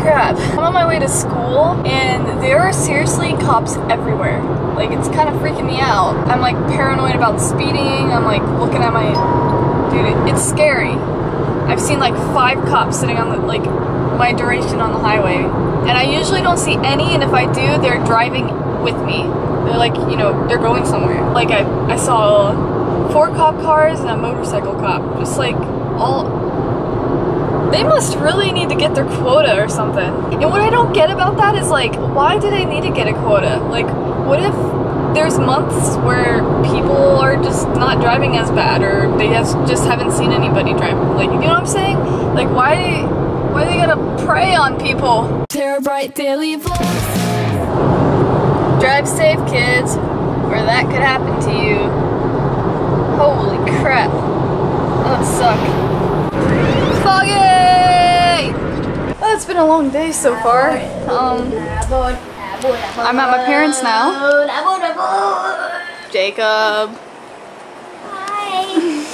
crap. I'm on my way to school and there are seriously cops everywhere. Like it's kind of freaking me out. I'm like paranoid about speeding. I'm like looking at my, dude, it's scary. I've seen like five cops sitting on the, like my duration on the highway. And I usually don't see any and if I do, they're driving with me. They're like, you know, they're going somewhere. Like I, I saw four cop cars and a motorcycle cop. Just like all they must really need to get their quota or something. And what I don't get about that is like, why do they need to get a quota? Like, what if there's months where people are just not driving as bad or they has, just haven't seen anybody drive? Like, you know what I'm saying? Like, why, why they gotta prey on people? TeraBrite Daily Vlogs. Drive safe, kids, or that could happen to you. Holy crap. That would suck. Foggy! Well, it's been a long day so far. Um, I'm at my parents now. Jacob. Hi.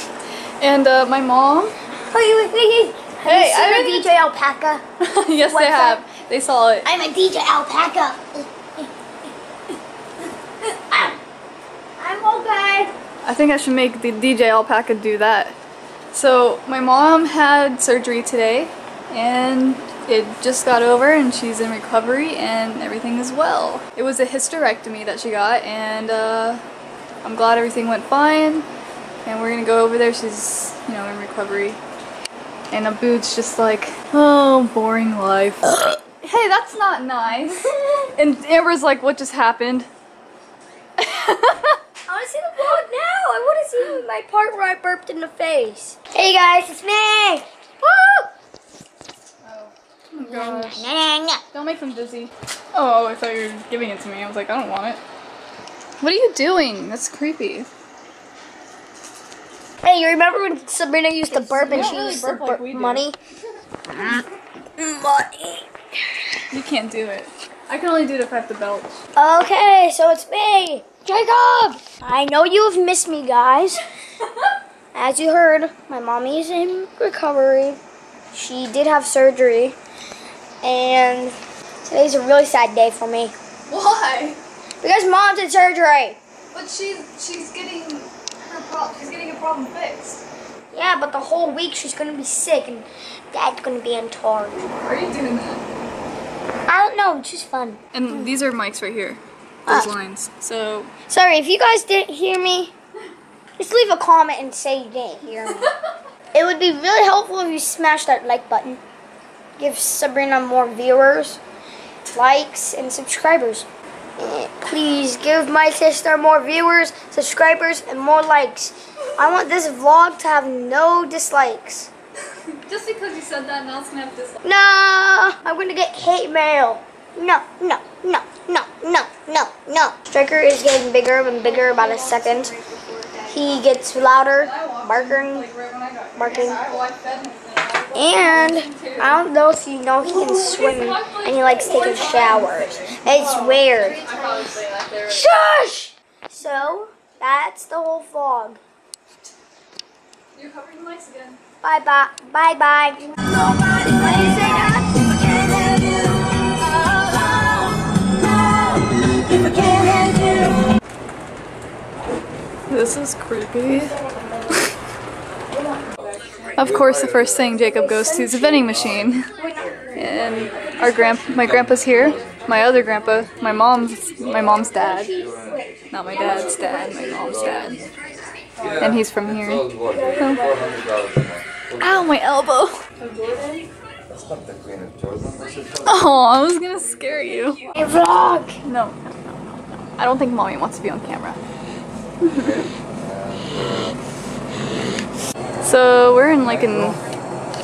And uh, my mom. Hey, I you seen a DJ alpaca? yes, What's they have. They saw it. I'm a DJ alpaca. I'm okay. I think I should make the DJ alpaca do that. So my mom had surgery today and it just got over and she's in recovery and everything is well. It was a hysterectomy that she got and uh, I'm glad everything went fine and we're gonna go over there. She's, you know, in recovery. And Abud's just like, oh, boring life. hey, that's not nice. And Amber's like, what just happened? I want to see the vlog now. I want to see my part where I burped in the face. Hey guys, it's me. Woo! Oh gosh. Don't make them dizzy. Oh, oh, I thought you were giving it to me. I was like, I don't want it. What are you doing? That's creepy. Hey, you remember when Sabrina used to burp and she really used burp to like burp we money? Money. You can't do it. I can only do it if I have to belch. Okay, so it's me, Jacob. I know you have missed me, guys. As you heard, my mommy is in recovery. She did have surgery, and today's a really sad day for me Why? because mom did surgery. But she's she's getting her problem. She's getting a problem fixed. Yeah, but the whole week she's gonna be sick, and dad's gonna be in charge. Are you doing that? I don't know, it's just fun. And these are mics right here. Those Ah. lines. So Sorry if you guys didn't hear me. Just leave a comment and say you didn't hear me. it would be really helpful if you smash that like button. Give Sabrina more viewers, likes, and subscribers. Eh, Please give my sister more viewers, subscribers, and more likes. I want this vlog to have no dislikes. just because you said that, now it's gonna have this. No, I'm gonna get hate mail. No, no, no, no, no, no, no. Striker is getting bigger and bigger about a second. He gets louder, barking, barking. And I don't know if you know he can swim and he likes taking showers. It's weird. Shush! So, that's the whole vlog. You're covering the mics again. Bye bye. Bye bye. This is creepy. Of course, the first thing Jacob goes to is the vending machine. And our grand, my grandpa's here. My other grandpa, my mom's, my mom's dad. Not my dad's dad, my mom's dad. And he's from here. Oh. Ow, my elbow. Oh, I was gonna scare you. Hey, vlog. No, I don't think mommy wants to be on camera. so we're in like an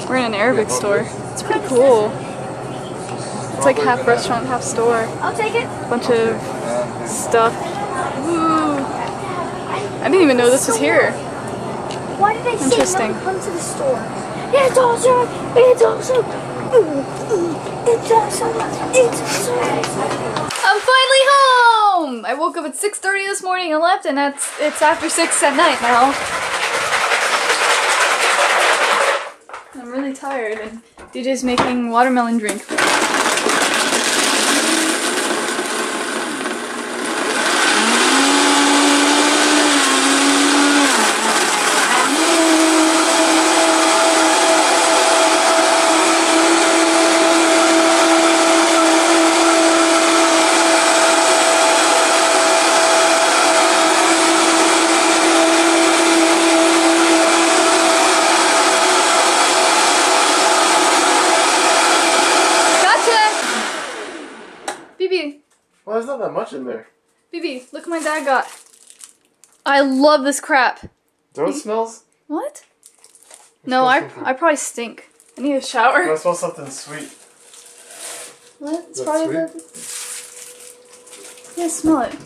we're in an Arabic store. It's pretty cool. It's like half restaurant, half store. I'll take it. Bunch of stuff. Woo. I didn't even know this was here. Why did I say Interesting. never come to the store? It's awesome. It's awesome. It's awesome. It's awesome. I'm finally home! I woke up at 6.30 this morning and left and that's it's after 6 at night now. I'm really tired and DJ's making watermelon drink. Well, there's not that much in there. Bibi, look what my dad got. I love this crap. Do it smells? What? No, I, something. I probably stink. I need a shower. I smell something sweet. What? It's That's probably the. Yeah, smell it.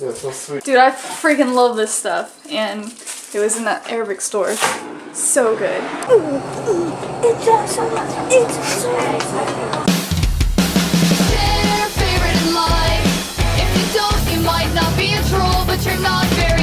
Yeah, it smells sweet. Dude, I freaking love this stuff. And it was in that Arabic store. So good. It's awesome. It's awesome. Share your favorite in but you're not very